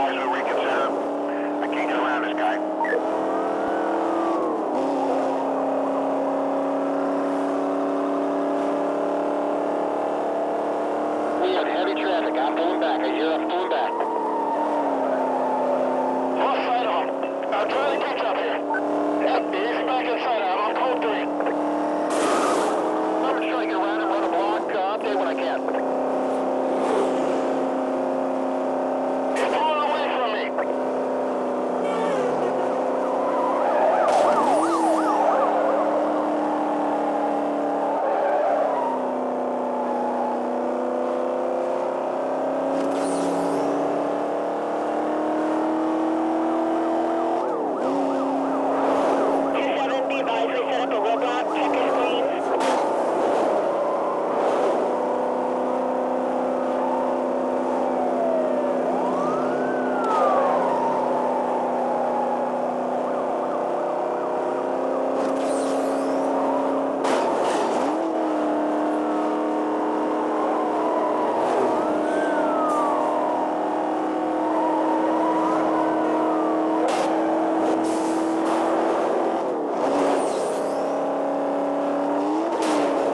advise we reconsider. I can't get around this guy. We have heavy traffic. I'm pulling back. I hear I'm pulling back. Lost sight of him. I'm trying to up here. Yep, he's back inside. I'm on code three. I'm just trying to get around and run a block. Uh, update when I can. He's pulling away from me. Two seven, be advised we set up a roadblock, check your screens.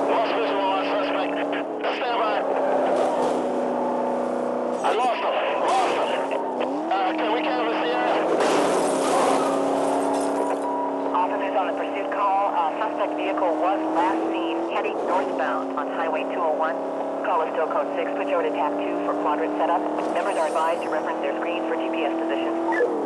Lost visual on suspect. Stand by. I lost him. Lost him. Uh, can we canvass the area? Officers on the pursuit call, uh, suspect vehicle was last seen heading northbound on Highway 201. Call is still code 6, switch over to TAP 2 for quadrant setup. Members are advised to reference their screens for GPS position.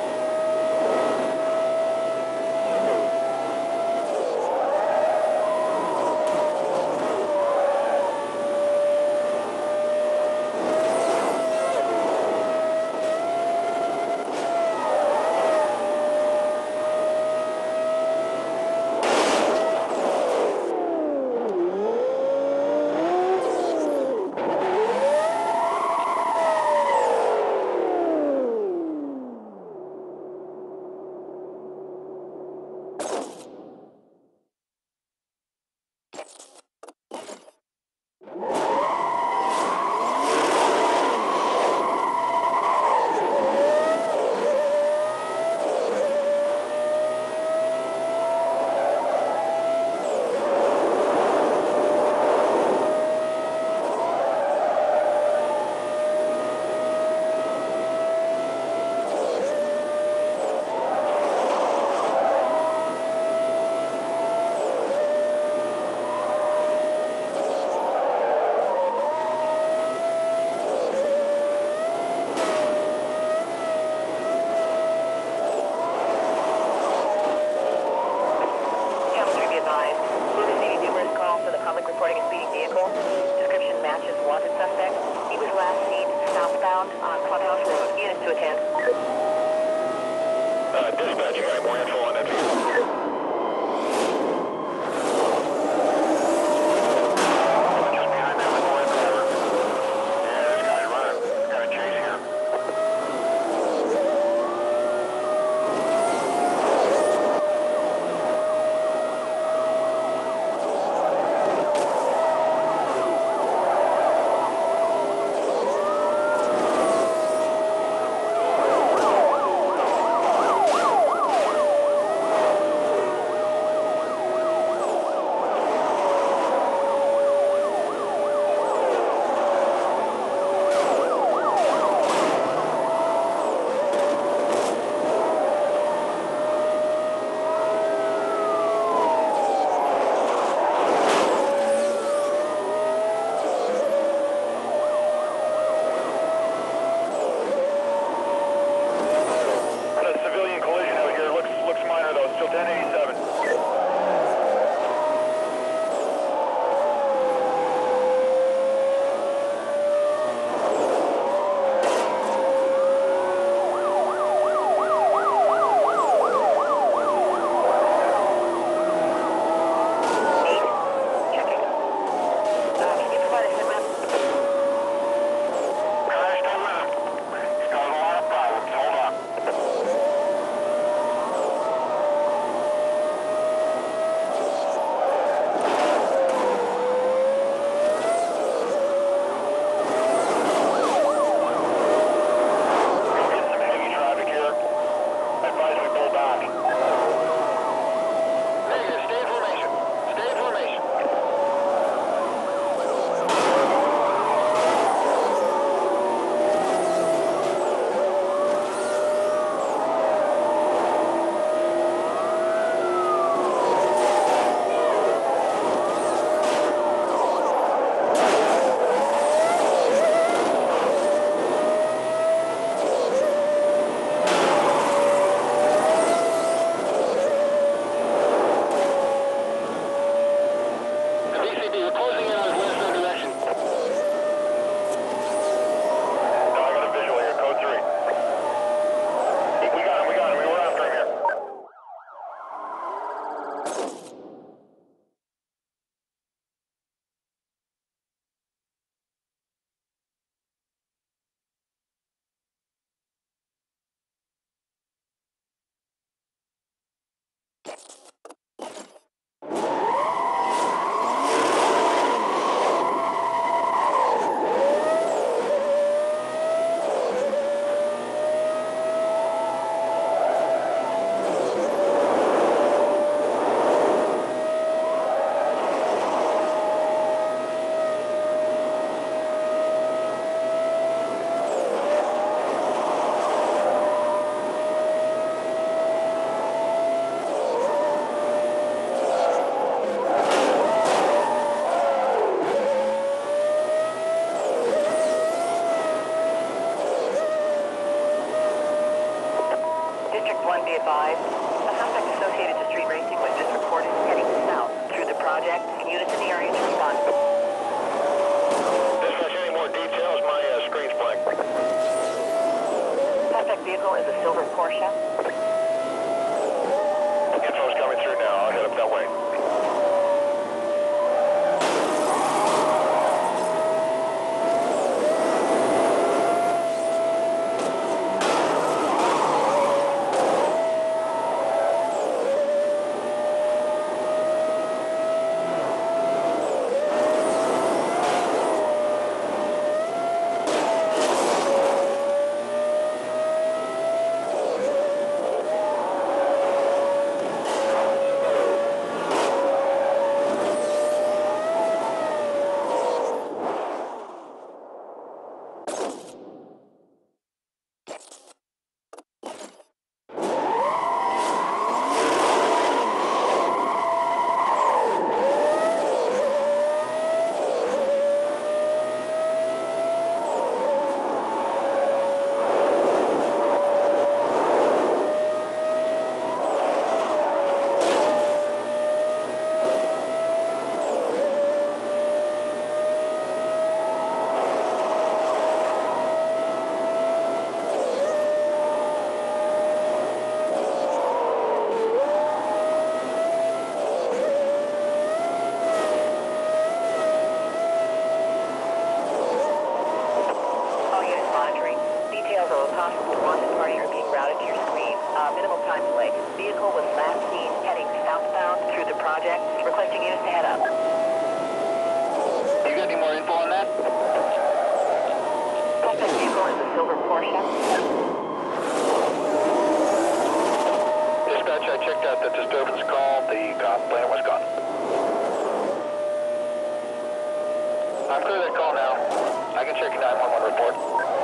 Porsche. Wanted party are being routed to your screen. Uh, minimal time delay. Vehicle was last seen heading southbound through the project. Requesting units to head up. You got any more info on that? Suspect vehicle is a silver Porsche. Dispatch, I checked out the disturbance call. The uh, plane was gone. I'm clear that call now. I can check your 911 report.